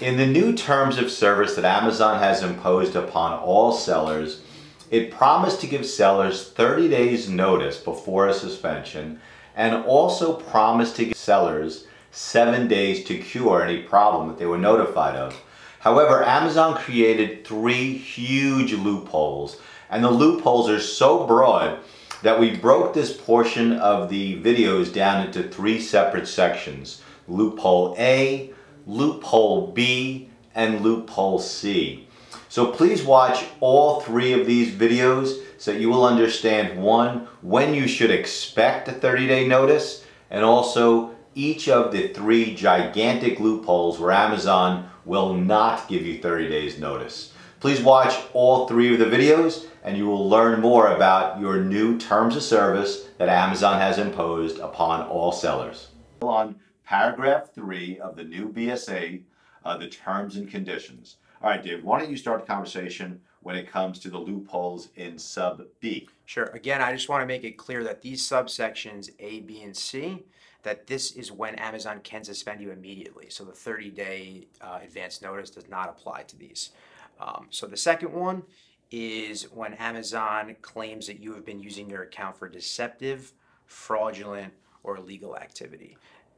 In the new terms of service that Amazon has imposed upon all sellers, it promised to give sellers 30 days notice before a suspension and also promised to give sellers seven days to cure any problem that they were notified of. However, Amazon created three huge loopholes and the loopholes are so broad that we broke this portion of the videos down into three separate sections. Loophole A, loophole B, and loophole C. So please watch all three of these videos so you will understand one, when you should expect a 30 day notice, and also each of the three gigantic loopholes where Amazon will not give you 30 days notice. Please watch all three of the videos and you will learn more about your new terms of service that Amazon has imposed upon all sellers. On paragraph three of the new BSA, uh, the terms and conditions. All right, Dave, why don't you start the conversation when it comes to the loopholes in sub B? Sure. Again, I just want to make it clear that these subsections A, B, and C, that this is when Amazon can suspend you immediately. So the 30-day uh, advance notice does not apply to these. Um, so the second one is when Amazon claims that you have been using your account for deceptive, fraudulent, or illegal activity.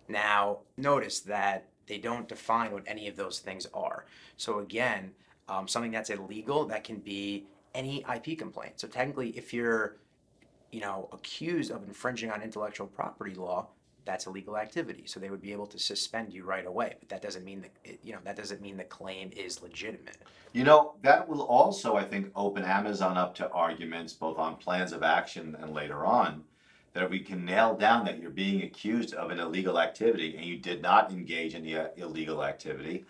Now, notice that they don't define what any of those things are. So again, um, something that's illegal, that can be any IP complaint. So technically, if you're, you know, accused of infringing on intellectual property law, that's illegal activity. So they would be able to suspend you right away. But that doesn't mean that you know that doesn't mean the claim is legitimate. You know that will also, I think, open Amazon up to arguments both on plans of action and later on that if we can nail down that you're being accused of an illegal activity and you did not engage in the uh, illegal activity,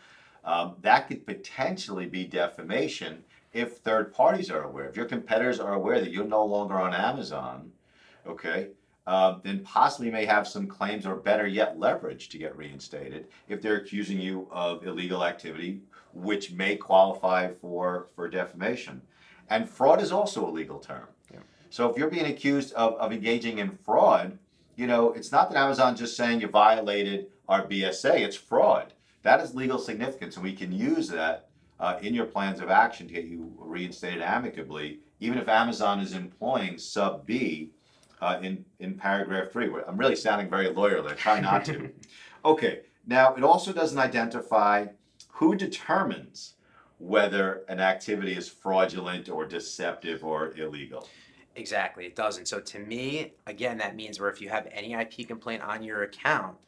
um, that could potentially be defamation if third parties are aware. If your competitors are aware that you're no longer on Amazon, okay, uh, then possibly may have some claims or better yet leverage to get reinstated if they're accusing you of illegal activity, which may qualify for, for defamation. And fraud is also a legal term. So if you're being accused of, of engaging in fraud, you know, it's not that Amazon just saying you violated our BSA, it's fraud. That is legal significance, and we can use that uh, in your plans of action to get you reinstated amicably, even if Amazon is employing sub B uh, in, in paragraph three. I'm really sounding very lawyerly, I try not to. okay, now it also doesn't identify who determines whether an activity is fraudulent or deceptive or illegal. Exactly, it doesn't. So to me, again, that means where if you have any IP complaint on your account,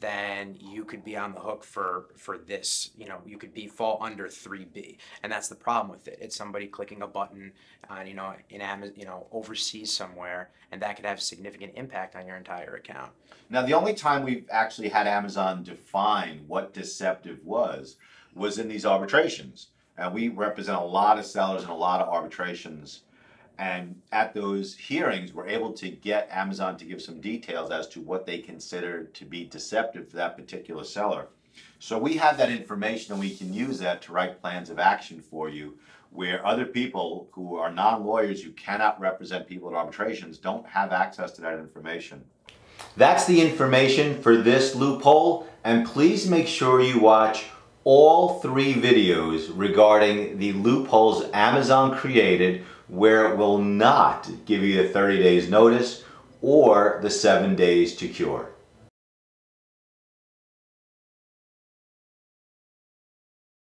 then you could be on the hook for for this. You know, you could be fall under 3B, and that's the problem with it. It's somebody clicking a button on you know in Amazon, you know, overseas somewhere, and that could have a significant impact on your entire account. Now, the only time we've actually had Amazon define what deceptive was was in these arbitrations, and we represent a lot of sellers in a lot of arbitrations and at those hearings, we're able to get Amazon to give some details as to what they consider to be deceptive for that particular seller. So we have that information and we can use that to write plans of action for you where other people who are non-lawyers who cannot represent people at arbitrations don't have access to that information. That's the information for this loophole and please make sure you watch all three videos regarding the loopholes Amazon created where it will not give you the 30 days notice or the seven days to cure.